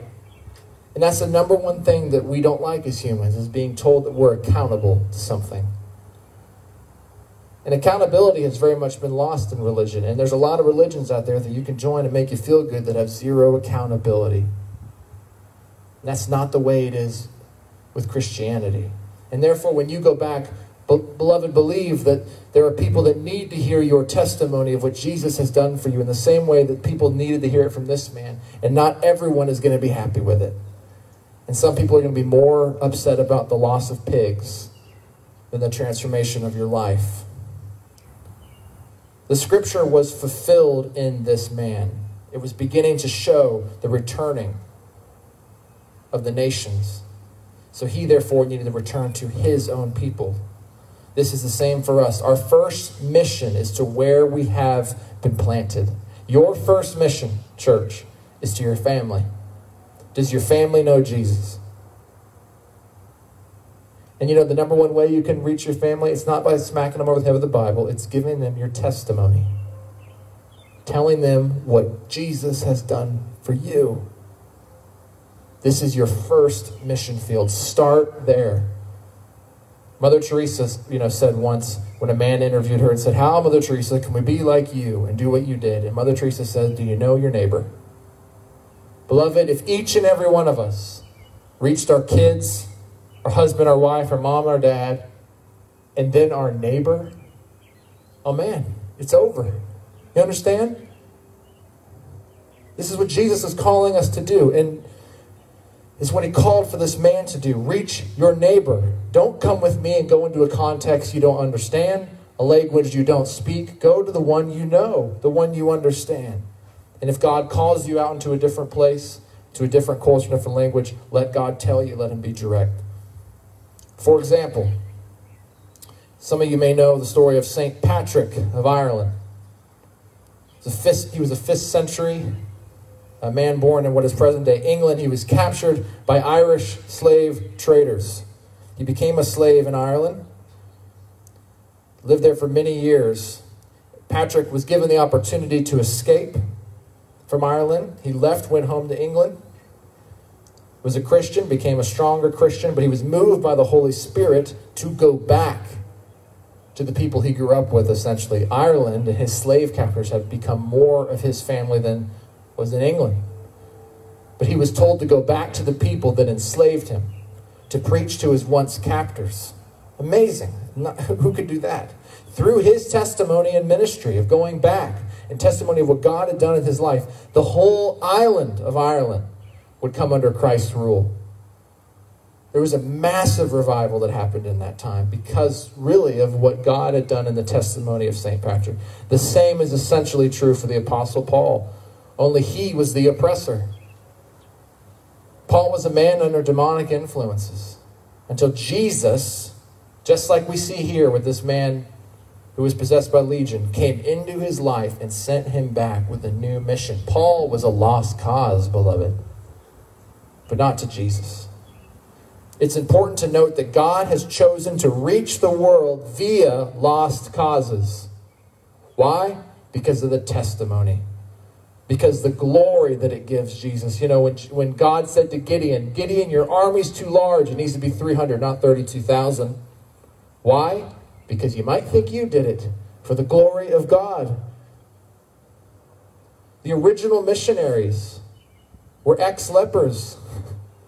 And that's the number one thing that we don't like as humans is being told that we're accountable to something. And accountability has very much been lost in religion. And there's a lot of religions out there that you can join and make you feel good that have zero accountability. And that's not the way it is with Christianity. And therefore, when you go back, beloved, believe that there are people that need to hear your testimony of what Jesus has done for you in the same way that people needed to hear it from this man. And not everyone is going to be happy with it. And some people are going to be more upset about the loss of pigs than the transformation of your life. The scripture was fulfilled in this man. It was beginning to show the returning of the nations. So he therefore needed to return to his own people. This is the same for us. Our first mission is to where we have been planted. Your first mission, church, is to your family. Does your family know Jesus? And you know, the number one way you can reach your family, it's not by smacking them over the head with the Bible, it's giving them your testimony. Telling them what Jesus has done for you. This is your first mission field. Start there. Mother Teresa, you know, said once when a man interviewed her and said, "How, Mother Teresa, can we be like you and do what you did?" And Mother Teresa said, "Do you know your neighbor?" Beloved, if each and every one of us reached our kids, our husband, our wife, our mom, our dad, and then our neighbor, oh man, it's over. You understand? This is what Jesus is calling us to do. And is what he called for this man to do. Reach your neighbor. Don't come with me and go into a context you don't understand, a language you don't speak. Go to the one you know, the one you understand. And if God calls you out into a different place, to a different culture, different language, let God tell you, let him be direct. For example, some of you may know the story of St. Patrick of Ireland. He was a fifth, he was a fifth century a man born in what is present day England. He was captured by Irish slave traders. He became a slave in Ireland, lived there for many years. Patrick was given the opportunity to escape from Ireland. He left, went home to England, was a Christian, became a stronger Christian, but he was moved by the Holy Spirit to go back to the people he grew up with, essentially. Ireland and his slave captors had become more of his family than was in England. But he was told to go back to the people that enslaved him, to preach to his once captors. Amazing. Not, (laughs) who could do that? Through his testimony and ministry of going back and testimony of what God had done in his life, the whole island of Ireland would come under Christ's rule. There was a massive revival that happened in that time because, really, of what God had done in the testimony of St. Patrick. The same is essentially true for the Apostle Paul only he was the oppressor. Paul was a man under demonic influences until Jesus, just like we see here with this man who was possessed by legion, came into his life and sent him back with a new mission. Paul was a lost cause, beloved, but not to Jesus. It's important to note that God has chosen to reach the world via lost causes. Why? Because of the testimony because the glory that it gives Jesus. You know, when, when God said to Gideon, Gideon, your army's too large. It needs to be 300, not 32,000. Why? Because you might think you did it for the glory of God. The original missionaries were ex lepers,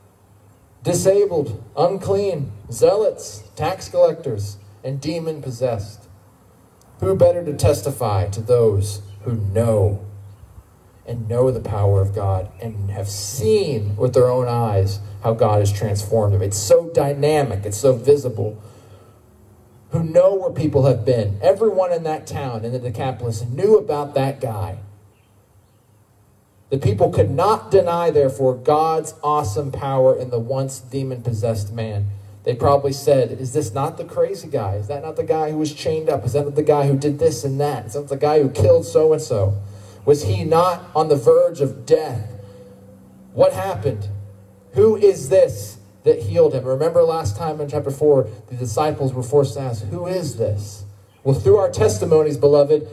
(laughs) disabled, unclean, zealots, tax collectors, and demon possessed. Who better to testify to those who know and know the power of God and have seen with their own eyes how God has transformed them. It's so dynamic, it's so visible. Who know where people have been. Everyone in that town, in the Decapolis, knew about that guy. The people could not deny, therefore, God's awesome power in the once demon possessed man. They probably said, Is this not the crazy guy? Is that not the guy who was chained up? Is that not the guy who did this and that? Is that the guy who killed so and so? Was he not on the verge of death? What happened? Who is this that healed him? Remember last time in chapter 4, the disciples were forced to ask, Who is this? Well, through our testimonies, beloved,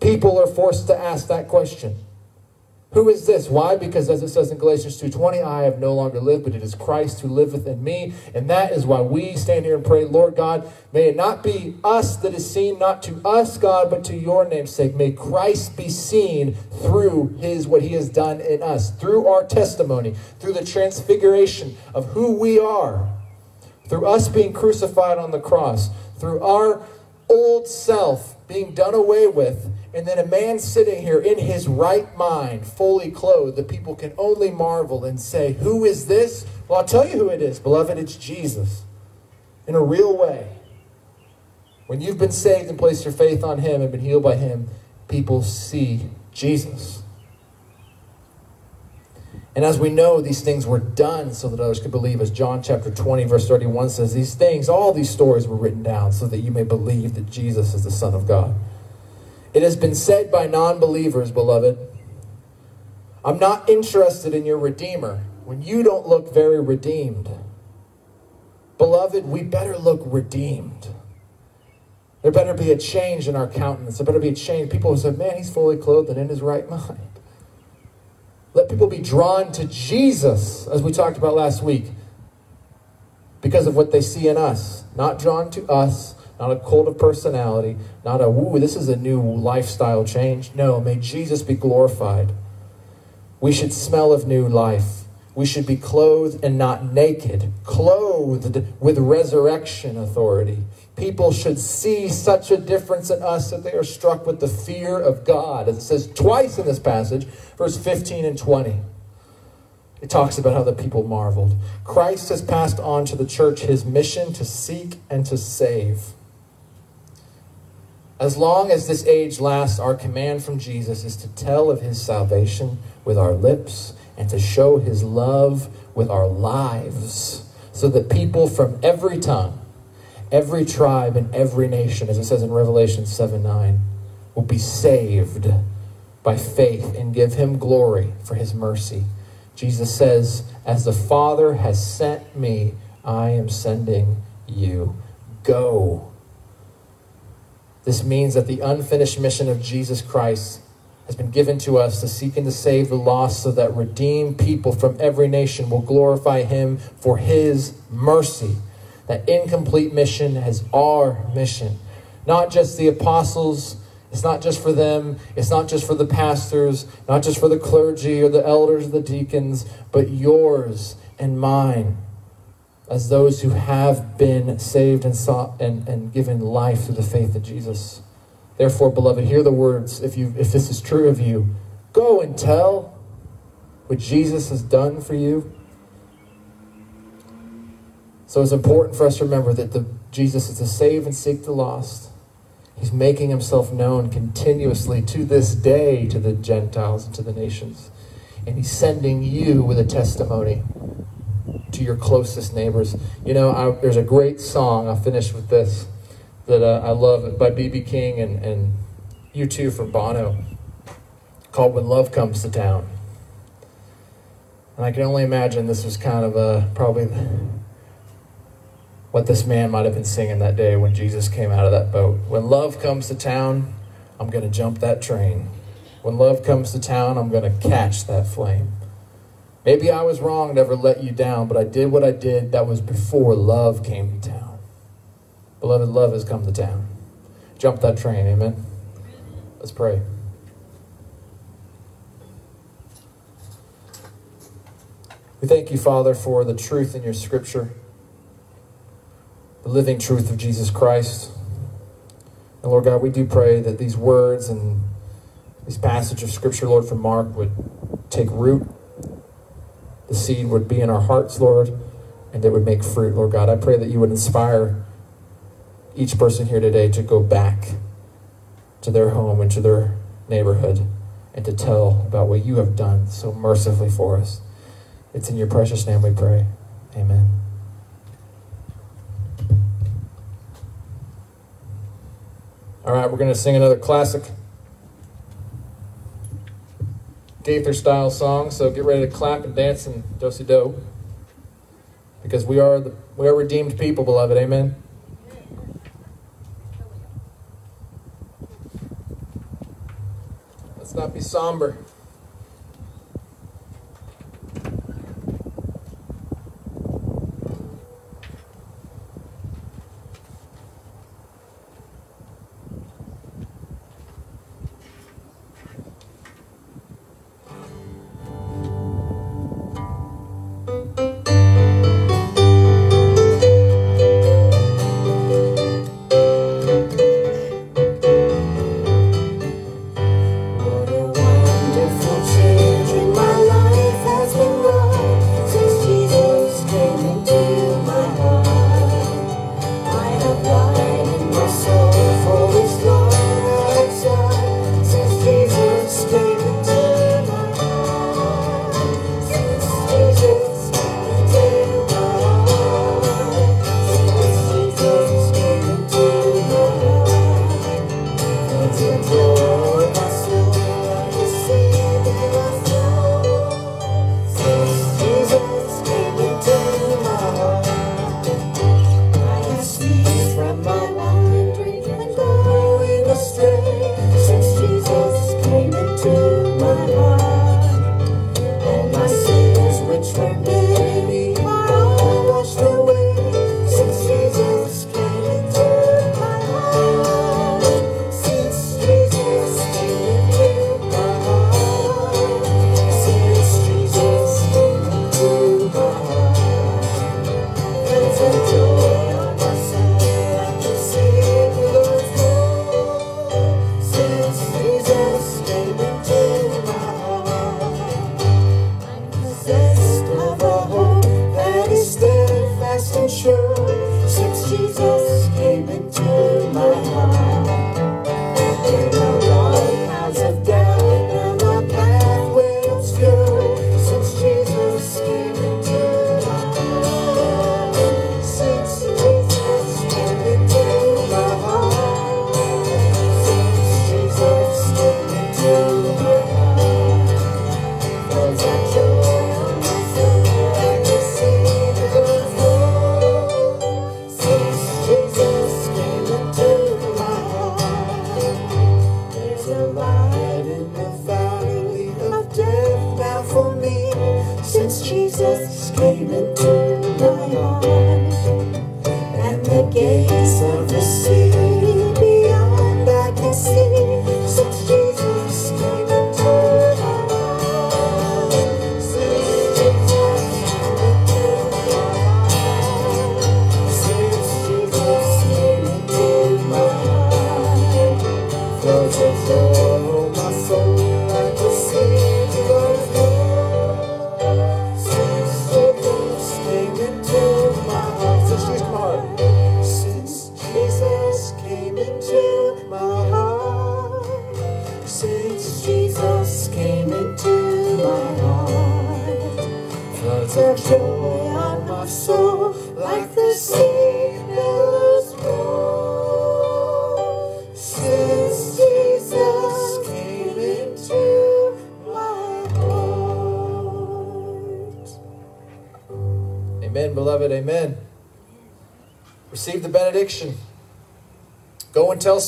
people are forced to ask that question. Who is this? Why? Because as it says in Galatians 2.20, I have no longer lived, but it is Christ who liveth in me. And that is why we stand here and pray, Lord God, may it not be us that is seen, not to us, God, but to your name's sake. May Christ be seen through his what he has done in us, through our testimony, through the transfiguration of who we are, through us being crucified on the cross, through our old self being done away with and then a man sitting here in his right mind, fully clothed, the people can only marvel and say, Who is this? Well, I'll tell you who it is, beloved. It's Jesus. In a real way. When you've been saved and placed your faith on him and been healed by him, people see Jesus. And as we know, these things were done so that others could believe, as John chapter 20, verse 31 says, these things, all these stories were written down so that you may believe that Jesus is the Son of God. It has been said by non believers, beloved, I'm not interested in your Redeemer when you don't look very redeemed. Beloved, we better look redeemed. There better be a change in our countenance. There better be a change. People who say, man, he's fully clothed and in his right mind. Let people be drawn to Jesus, as we talked about last week, because of what they see in us. Not drawn to us, not a cult of personality, not a, woo, this is a new lifestyle change. No, may Jesus be glorified. We should smell of new life. We should be clothed and not naked, clothed with resurrection authority. People should see such a difference in us that they are struck with the fear of God, as it says twice in this passage, verse 15 and 20. it talks about how the people marveled. Christ has passed on to the church his mission to seek and to save. As long as this age lasts, our command from Jesus is to tell of his salvation with our lips and to show his love with our lives so that people from every tongue, every tribe, and every nation, as it says in Revelation 7 9, will be saved by faith and give him glory for his mercy. Jesus says, As the Father has sent me, I am sending you. Go. This means that the unfinished mission of Jesus Christ has been given to us to seek and to save the lost so that redeemed people from every nation will glorify him for his mercy. That incomplete mission is our mission. Not just the apostles, it's not just for them, it's not just for the pastors, not just for the clergy or the elders or the deacons, but yours and mine as those who have been saved and, sought and, and given life through the faith of Jesus. Therefore, beloved, hear the words if you if this is true of you. Go and tell what Jesus has done for you. So it's important for us to remember that the, Jesus is to save and seek the lost. He's making himself known continuously to this day to the Gentiles and to the nations. And he's sending you with a testimony to your closest neighbors. You know, I, there's a great song, I'll finish with this, that uh, I love by B.B. King and, and U2 from Bono called When Love Comes to Town. And I can only imagine this was kind of a, probably what this man might have been singing that day when Jesus came out of that boat. When love comes to town, I'm going to jump that train. When love comes to town, I'm going to catch that flame. Maybe I was wrong, never let you down, but I did what I did. That was before love came to town. Beloved, love has come to town. Jump that train, amen? Let's pray. We thank you, Father, for the truth in your scripture the living truth of Jesus Christ. And Lord God, we do pray that these words and this passage of Scripture, Lord, from Mark would take root. The seed would be in our hearts, Lord, and it would make fruit, Lord God. I pray that you would inspire each person here today to go back to their home and to their neighborhood and to tell about what you have done so mercifully for us. It's in your precious name we pray. Amen. All right, we're going to sing another classic Gaither style song. So get ready to clap and dance and do si do. Because we are the, we are redeemed people, beloved. Amen. Let's not be somber.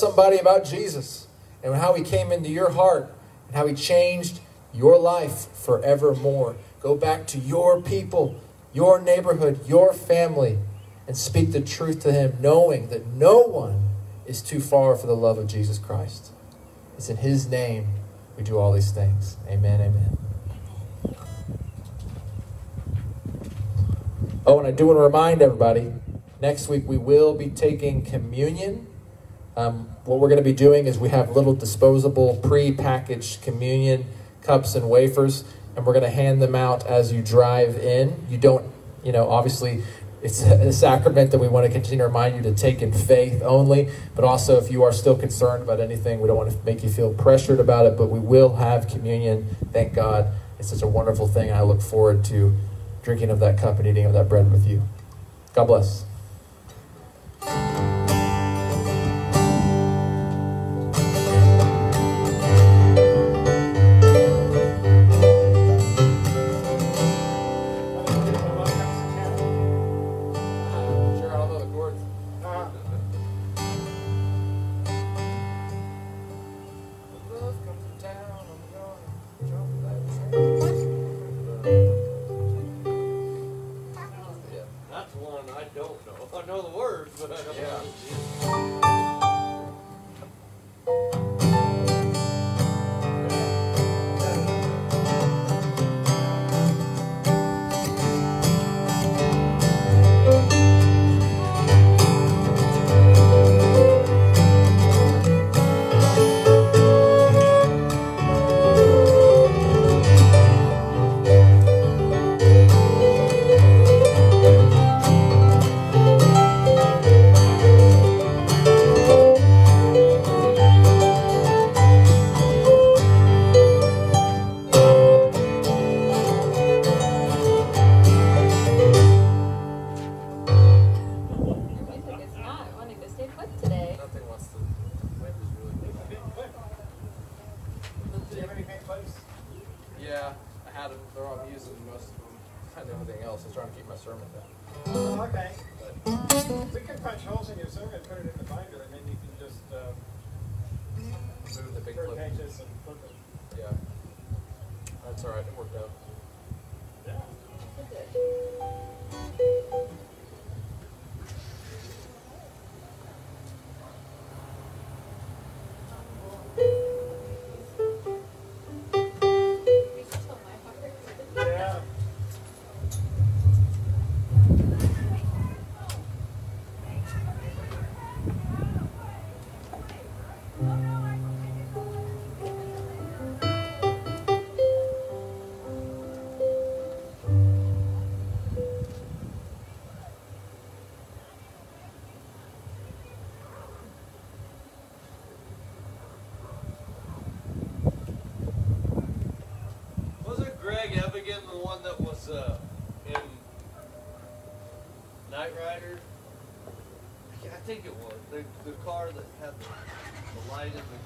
Somebody about Jesus and how he came into your heart and how he changed your life forevermore. Go back to your people, your neighborhood, your family, and speak the truth to him, knowing that no one is too far for the love of Jesus Christ. It's in his name we do all these things. Amen. Amen. Oh, and I do want to remind everybody next week we will be taking communion. Um, what we're going to be doing is we have little disposable pre packaged communion cups and wafers, and we're going to hand them out as you drive in. You don't, you know, obviously. It's a sacrament that we want to continue to remind you to take in faith only, but also if you are still concerned about anything, we don't want to make you feel pressured about it, but we will have communion. Thank God. It's such a wonderful thing. I look forward to drinking of that cup and eating of that bread with you. God bless. Think it was. The, the car that had the, the light in the.